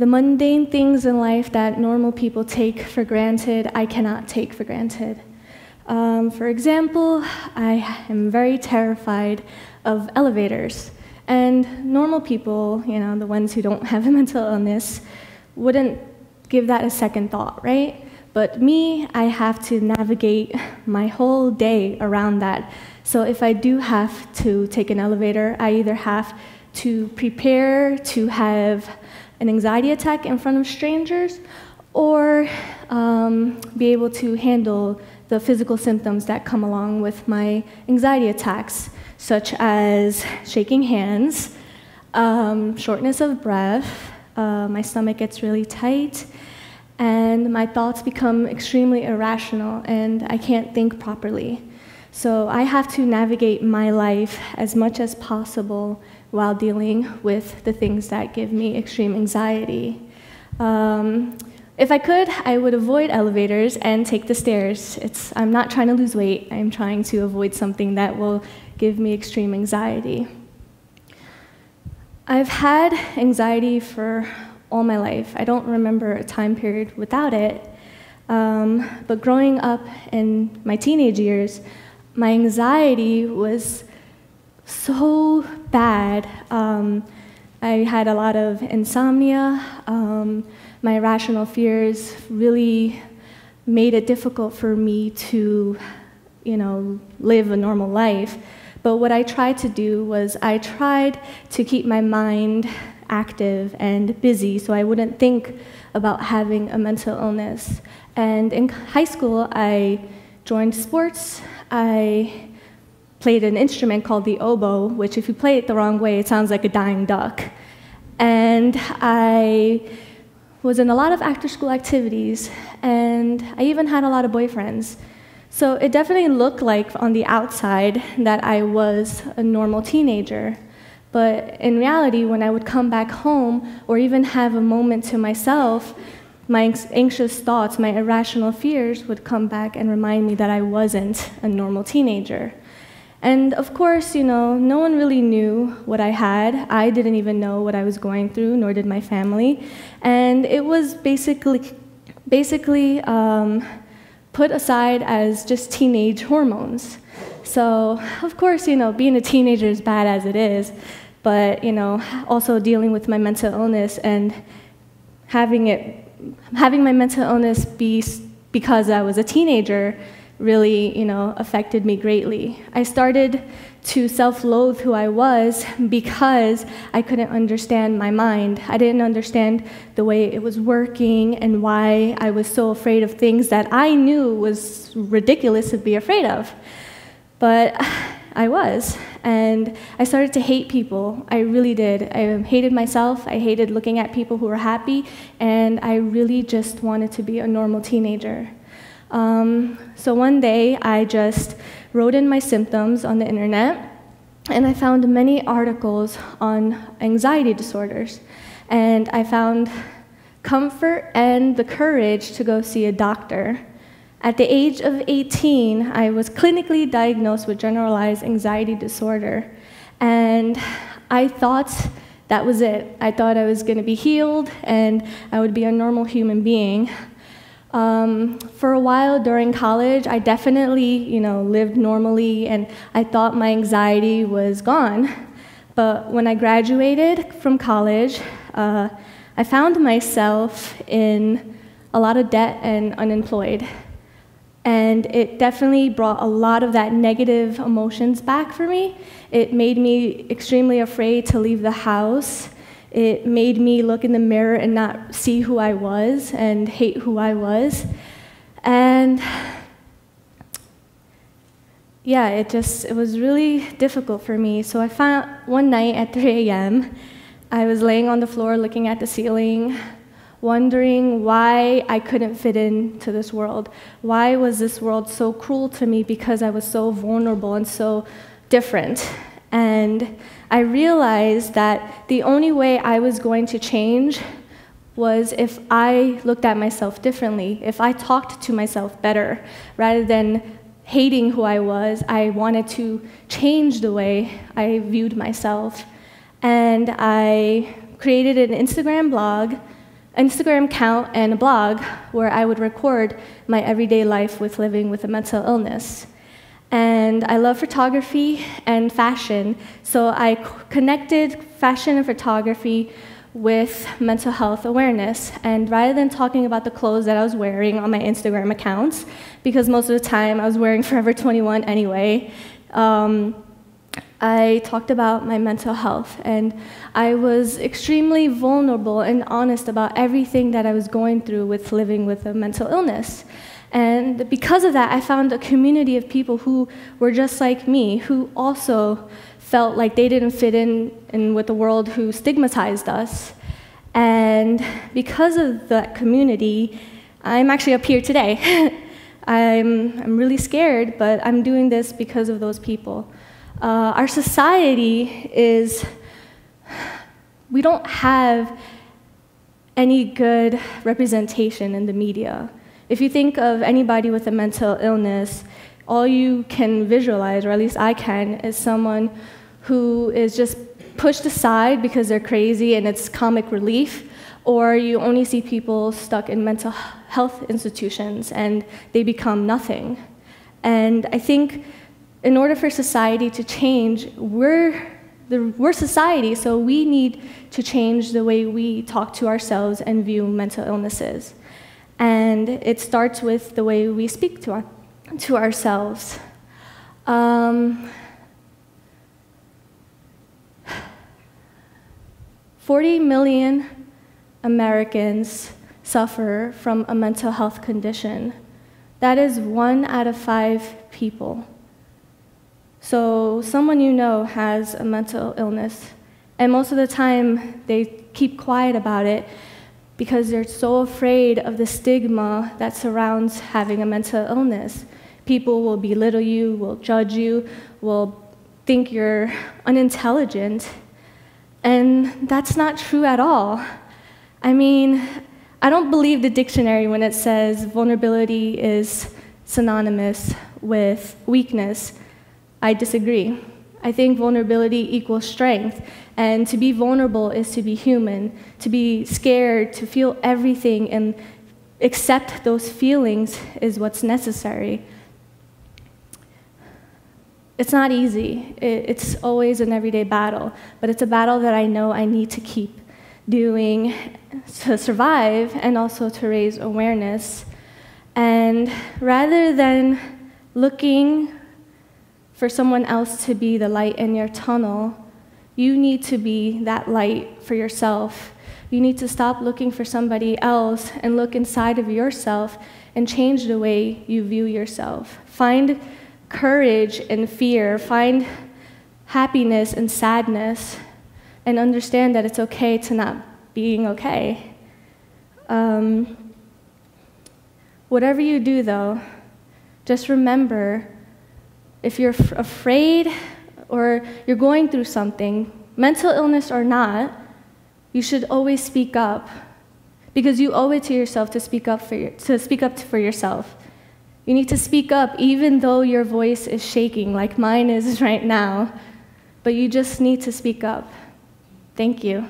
The mundane things in life that normal people take for granted, I cannot take for granted. Um, for example, I am very terrified of elevators. And normal people, you know, the ones who don't have a mental illness, wouldn't give that a second thought, right? But me, I have to navigate my whole day around that. So if I do have to take an elevator, I either have to prepare to have an anxiety attack in front of strangers or um, be able to handle the physical symptoms that come along with my anxiety attacks, such as shaking hands, um, shortness of breath, uh, my stomach gets really tight, and my thoughts become extremely irrational, and I can't think properly. So I have to navigate my life as much as possible while dealing with the things that give me extreme anxiety. Um, if I could, I would avoid elevators and take the stairs. It's, I'm not trying to lose weight, I'm trying to avoid something that will give me extreme anxiety. I've had anxiety for all my life. I don't remember a time period without it. Um, but growing up in my teenage years, my anxiety was so bad. Um, I had a lot of insomnia. Um, my irrational fears really made it difficult for me to, you know, live a normal life. But what I tried to do was I tried to keep my mind active and busy so I wouldn't think about having a mental illness. And in high school, I joined sports. I played an instrument called the oboe, which, if you play it the wrong way, it sounds like a dying duck. And I was in a lot of after school activities, and I even had a lot of boyfriends. So it definitely looked like on the outside that I was a normal teenager. But in reality, when I would come back home or even have a moment to myself, my anxious thoughts, my irrational fears would come back and remind me that I wasn't a normal teenager. And of course, you know, no one really knew what I had. I didn't even know what I was going through, nor did my family. And it was basically, basically um, put aside as just teenage hormones. So, of course, you know, being a teenager is bad as it is, but, you know, also dealing with my mental illness and having it, having my mental illness be because I was a teenager really, you know, affected me greatly. I started to self-loathe who I was because I couldn't understand my mind. I didn't understand the way it was working and why I was so afraid of things that I knew was ridiculous to be afraid of. But I was, and I started to hate people. I really did. I hated myself. I hated looking at people who were happy, and I really just wanted to be a normal teenager. Um, so one day I just wrote in my symptoms on the internet and I found many articles on anxiety disorders. And I found comfort and the courage to go see a doctor. At the age of 18, I was clinically diagnosed with generalized anxiety disorder. And I thought that was it. I thought I was going to be healed and I would be a normal human being. Um, for a while during college, I definitely, you know, lived normally and I thought my anxiety was gone. But when I graduated from college, uh, I found myself in a lot of debt and unemployed. And it definitely brought a lot of that negative emotions back for me. It made me extremely afraid to leave the house. It made me look in the mirror and not see who I was and hate who I was. And yeah, it just it was really difficult for me. So I found one night at 3 a.m. I was laying on the floor looking at the ceiling, wondering why I couldn't fit into this world. Why was this world so cruel to me because I was so vulnerable and so different? And I realized that the only way I was going to change was if I looked at myself differently, if I talked to myself better, rather than hating who I was, I wanted to change the way I viewed myself. And I created an Instagram blog Instagram account and a blog where I would record my everyday life with living with a mental illness. And I love photography and fashion, so I connected fashion and photography with mental health awareness. And rather than talking about the clothes that I was wearing on my Instagram accounts, because most of the time I was wearing Forever 21 anyway, um, I talked about my mental health. And I was extremely vulnerable and honest about everything that I was going through with living with a mental illness. And because of that, I found a community of people who were just like me, who also felt like they didn't fit in, in with the world who stigmatized us. And because of that community, I'm actually up here today. I'm, I'm really scared, but I'm doing this because of those people. Uh, our society is, we don't have any good representation in the media. If you think of anybody with a mental illness, all you can visualize, or at least I can, is someone who is just pushed aside because they're crazy and it's comic relief, or you only see people stuck in mental health institutions and they become nothing. And I think in order for society to change, we're, the, we're society, so we need to change the way we talk to ourselves and view mental illnesses. And it starts with the way we speak to, our, to ourselves. Um, 40 million Americans suffer from a mental health condition. That is one out of five people. So, someone you know has a mental illness, and most of the time they keep quiet about it because they're so afraid of the stigma that surrounds having a mental illness. People will belittle you, will judge you, will think you're unintelligent, and that's not true at all. I mean, I don't believe the dictionary when it says vulnerability is synonymous with weakness. I disagree. I think vulnerability equals strength, and to be vulnerable is to be human, to be scared, to feel everything and accept those feelings is what's necessary. It's not easy. It's always an everyday battle, but it's a battle that I know I need to keep doing to survive and also to raise awareness. And rather than looking for someone else to be the light in your tunnel, you need to be that light for yourself. You need to stop looking for somebody else and look inside of yourself and change the way you view yourself. Find courage and fear, find happiness and sadness, and understand that it's okay to not being okay. Um, whatever you do, though, just remember if you're afraid or you're going through something, mental illness or not, you should always speak up because you owe it to yourself to speak up for, your, to speak up for yourself. You need to speak up even though your voice is shaking, like mine is right now. But you just need to speak up. Thank you.